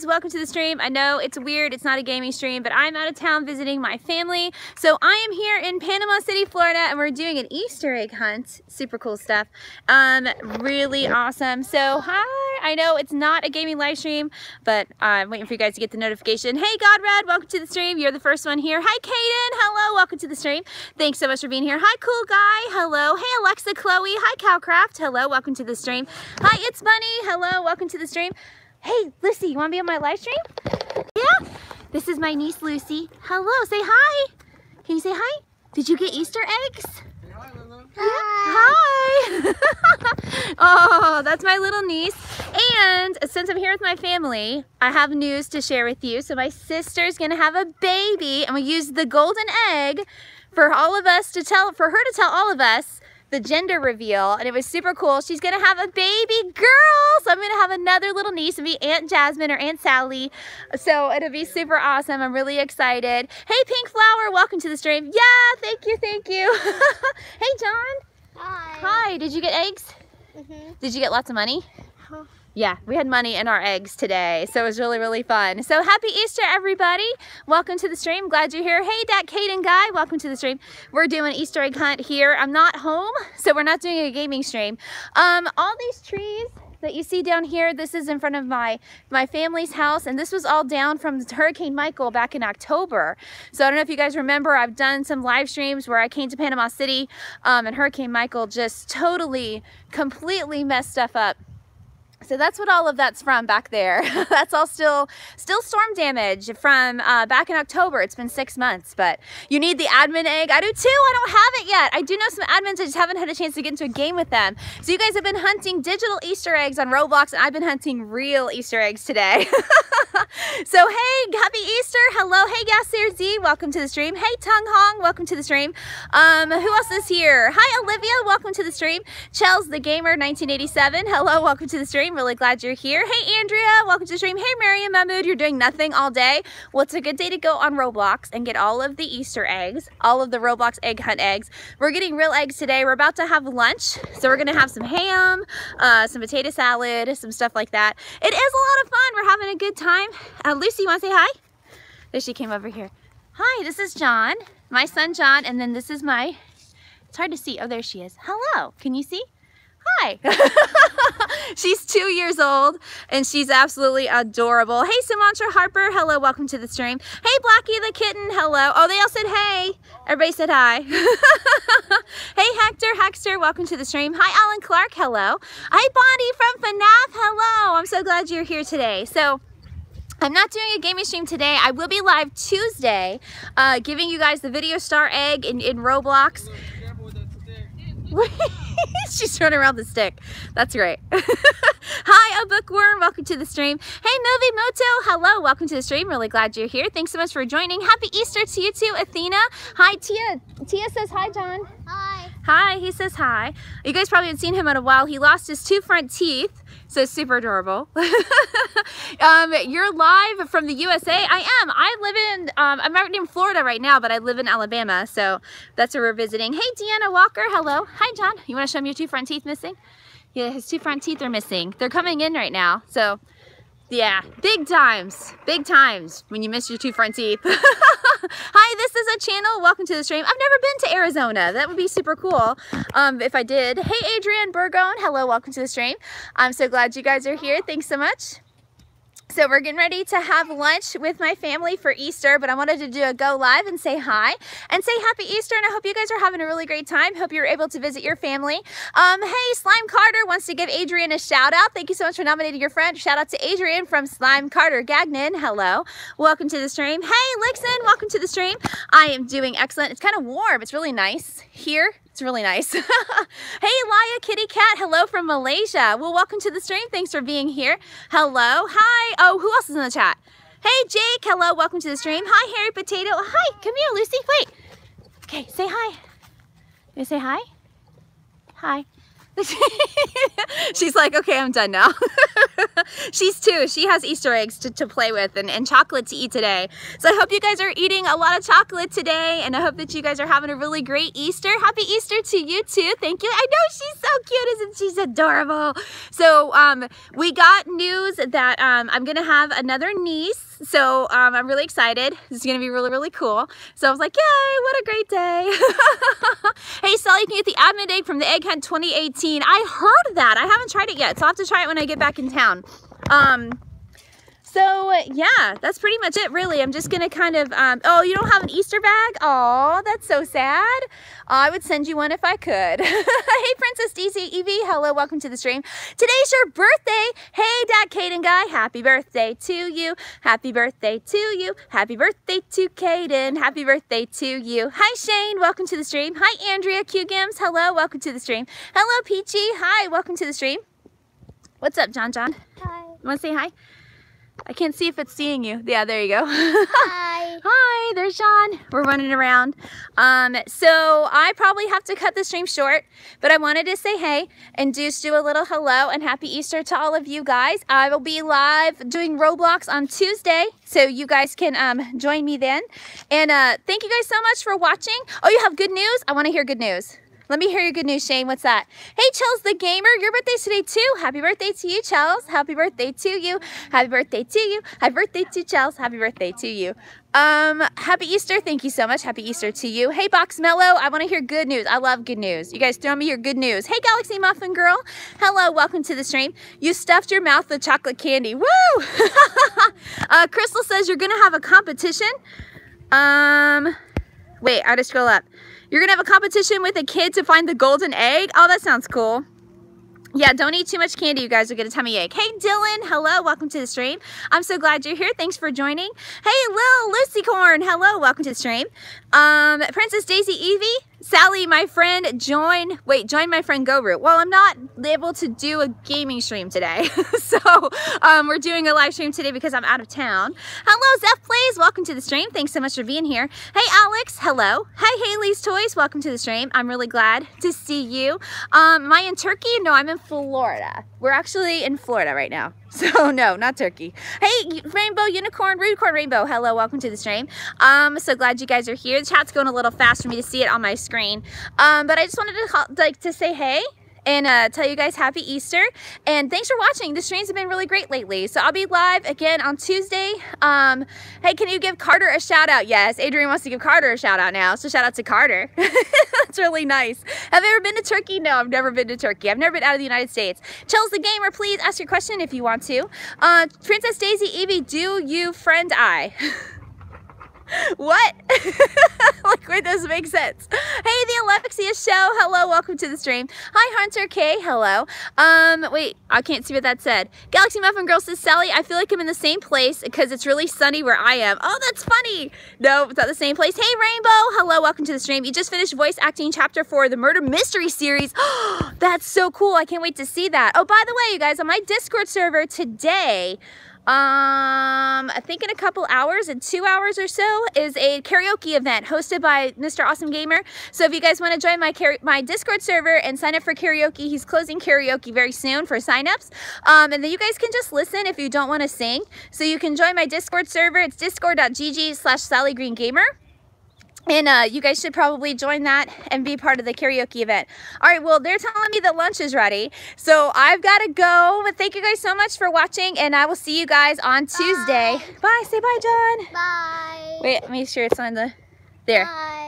guys, welcome to the stream. I know it's weird, it's not a gaming stream, but I'm out of town visiting my family. So I am here in Panama City, Florida, and we're doing an Easter egg hunt. Super cool stuff. Um, really awesome. So hi, I know it's not a gaming live stream, but I'm waiting for you guys to get the notification. Hey Godrad, welcome to the stream. You're the first one here. Hi Kaden, hello, welcome to the stream. Thanks so much for being here. Hi Cool Guy, hello. Hey Alexa Chloe, hi Cowcraft, hello, welcome to the stream. Hi It's Bunny, hello, welcome to the stream. Hey, Lucy, you want to be on my live stream? Yeah? This is my niece, Lucy. Hello, say hi. Can you say hi? Did you get Easter eggs? Say hi. oh, that's my little niece. And since I'm here with my family, I have news to share with you. So my sister's gonna have a baby and we use the golden egg for all of us to tell, for her to tell all of us the gender reveal and it was super cool. She's gonna have a baby girl. So I'm gonna have another little niece and be Aunt Jasmine or Aunt Sally. So it'll be super awesome. I'm really excited. Hey Pink Flower, welcome to the stream. Yeah, thank you, thank you. hey John. Hi. Hi, did you get eggs? Mm -hmm. Did you get lots of money? Yeah, we had money in our eggs today, so it was really, really fun. So happy Easter, everybody. Welcome to the stream. Glad you're here. Hey, Kate, and Guy, welcome to the stream. We're doing Easter egg hunt here. I'm not home, so we're not doing a gaming stream. Um, all these trees that you see down here, this is in front of my, my family's house, and this was all down from Hurricane Michael back in October. So I don't know if you guys remember, I've done some live streams where I came to Panama City, um, and Hurricane Michael just totally, completely messed stuff up. So that's what all of that's from back there. that's all still still storm damage from uh, back in October. It's been six months, but you need the admin egg. I do too. I don't have it yet. I do know some admins. I just haven't had a chance to get into a game with them. So you guys have been hunting digital Easter eggs on Roblox, and I've been hunting real Easter eggs today. so hey, happy Easter. Hello. Hey, Yasir Z. Welcome to the stream. Hey, Tung Hong. Welcome to the stream. Um, who else is here? Hi, Olivia. Welcome to the stream. Chels the Gamer 1987. Hello. Welcome to the stream. Really glad you're here. Hey, Andrea. Welcome to the stream. Hey, Mariam Mahmood. You're doing nothing all day. Well, it's a good day to go on Roblox and get all of the Easter eggs, all of the Roblox egg hunt eggs. We're getting real eggs today. We're about to have lunch. So we're going to have some ham, uh, some potato salad, some stuff like that. It is a lot. We're having a good time. Uh, Lucy, you want to say hi? There she came over here. Hi, this is John, my son John, and then this is my, it's hard to see. Oh, there she is. Hello, can you see? Hi. she's two years old and she's absolutely adorable. Hey, Sumantra Harper. Hello, welcome to the stream. Hey, Blackie the kitten. Hello. Oh, they all said hey. Everybody said hi. hey, Hector, Hexter, welcome to the stream. Hi, Alan Clark. Hello. Hi, Bonnie from FNAF. Hello. I'm so glad you're here today. So, I'm not doing a gaming stream today. I will be live Tuesday, uh, giving you guys the video star egg in, in Roblox. She's running around the stick. That's great. Hi, a bookworm. Welcome to the stream. Hey, Movie Moto. Hello. Welcome to the stream. Really glad you're here. Thanks so much for joining. Happy Easter to you too, Athena. Hi, Tia. Tia says hi, John. Hi. Hi. He says hi. You guys probably haven't seen him in a while. He lost his two front teeth. So super adorable. um, you're live from the USA. I am. I live in, um, I'm out in Florida right now, but I live in Alabama. So that's where we're visiting. Hey, Deanna Walker. Hello. Hi, John. You want to show him your two front teeth missing? Yeah, his two front teeth are missing. They're coming in right now. So yeah, big times, big times when you miss your two front teeth. Hi, this is a channel. Welcome to the stream. I've never been to Arizona. That would be super cool um, if I did. Hey, Adrian Burgone. Hello, welcome to the stream. I'm so glad you guys are here. Thanks so much. So we're getting ready to have lunch with my family for Easter, but I wanted to do a go live and say hi and say happy Easter. And I hope you guys are having a really great time. Hope you're able to visit your family. Um, hey, Slime Carter wants to give Adrian a shout out. Thank you so much for nominating your friend. Shout out to Adrian from Slime Carter Gagnon. Hello. Welcome to the stream. Hey, Lixon, welcome to the stream. I am doing excellent. It's kind of warm. It's really nice here. It's really nice. hey, Laya Kitty Cat. Hello from Malaysia. Well, welcome to the stream. Thanks for being here. Hello. Hi. Oh, who else is in the chat? Hey, Jake. Hello. Welcome to the stream. Hi, Harry Potato. Hi. Come here, Lucy. Wait. Okay, say hi. You say hi? Hi. She's like, okay, I'm done now. She's two. She has Easter eggs to, to play with and, and chocolate to eat today. So I hope you guys are eating a lot of chocolate today and I hope that you guys are having a really great Easter. Happy Easter to you too. Thank you. I know she's so cute, isn't she? She's adorable. So um, we got news that um, I'm going to have another niece so um, I'm really excited. This is going to be really, really cool. So I was like, yay, what a great day. hey, Sally, you can get the admin egg from the Egg Hunt 2018. I heard that. I haven't tried it yet, so I'll have to try it when I get back in town. Um, so yeah, that's pretty much it really. I'm just gonna kind of, um, oh, you don't have an Easter bag? Oh, that's so sad. I would send you one if I could. hey, Princess DC Evie, hello, welcome to the stream. Today's your birthday. Hey, Dad, Caden Guy, happy birthday to you. Happy birthday to you. Happy birthday to Caden. Happy birthday to you. Hi, Shane, welcome to the stream. Hi, Andrea Q Gims, hello, welcome to the stream. Hello, Peachy, hi, welcome to the stream. What's up, John John? Hi. You wanna say hi? I can't see if it's seeing you. Yeah, there you go. Hi. Hi, there's John. We're running around. Um, so I probably have to cut the stream short, but I wanted to say hey and just do a little hello and happy Easter to all of you guys. I will be live doing Roblox on Tuesday, so you guys can um, join me then. And uh, thank you guys so much for watching. Oh, you have good news? I want to hear good news. Let me hear your good news, Shane. What's that? Hey, Chels the Gamer, your birthday's today too. Happy birthday to you, Chels. Happy birthday to you. Happy birthday to you. Happy birthday to Chels. Happy birthday to you. Um, happy Easter. Thank you so much. Happy Easter to you. Hey, Box Mellow, I want to hear good news. I love good news. You guys throw me your good news. Hey, Galaxy Muffin Girl. Hello, welcome to the stream. You stuffed your mouth with chocolate candy. Woo! uh, Crystal says you're going to have a competition. Um, wait, I gotta scroll up. You're gonna have a competition with a kid to find the golden egg? Oh, that sounds cool. Yeah, don't eat too much candy. You guys will get a tummy ache. Hey, Dylan. Hello. Welcome to the stream. I'm so glad you're here. Thanks for joining. Hey, Lil Lucy Corn. Hello. Welcome to the stream. Um, Princess Daisy Evie. Sally, my friend, join, wait, join my friend GoRoot. Well, I'm not able to do a gaming stream today. so um, we're doing a live stream today because I'm out of town. Hello, Zeph Plays. Welcome to the stream. Thanks so much for being here. Hey, Alex. Hello. Hi, Haley's Toys. Welcome to the stream. I'm really glad to see you. Um, am I in Turkey? No, I'm in Florida. We're actually in Florida right now. So no, not turkey. Hey, Rainbow Unicorn, Unicorn Rainbow. Hello, welcome to the stream. Um, so glad you guys are here. The chat's going a little fast for me to see it on my screen. Um, but I just wanted to like to say hey and uh, tell you guys happy Easter. And thanks for watching. The streams have been really great lately. So I'll be live again on Tuesday. Um, hey, can you give Carter a shout out? Yes, Adrian wants to give Carter a shout out now. So shout out to Carter. That's really nice. Have you ever been to Turkey? No, I've never been to Turkey. I've never been out of the United States. Chels the Gamer, please ask your question if you want to. Uh, Princess Daisy Evie, do you friend I? what? like, wait, does make sense. Hey, the Alexia Show. Hello, welcome to the stream. Hi, Hunter K. Hello. Um, wait, I can't see what that said. Galaxy Muffin Girl says, Sally, I feel like I'm in the same place because it's really sunny where I am. Oh, that's funny. No, it's not the same place. Hey, Rainbow. Hello, welcome to the stream. You just finished voice acting chapter four the Murder Mystery series. that's so cool. I can't wait to see that. Oh, by the way, you guys, on my Discord server today, um, I think in a couple hours, in two hours or so, is a karaoke event hosted by Mr. Awesome Gamer. So if you guys want to join my my Discord server and sign up for karaoke, he's closing karaoke very soon for signups. Um, and then you guys can just listen if you don't want to sing. So you can join my Discord server. It's discord.gg slash Sally Green Gamer. And uh, you guys should probably join that and be part of the karaoke event. All right, well, they're telling me that lunch is ready. So I've got to go. But thank you guys so much for watching. And I will see you guys on Tuesday. Bye. Say bye, John. Bye. Wait, let me make sure it's on the... There. Bye.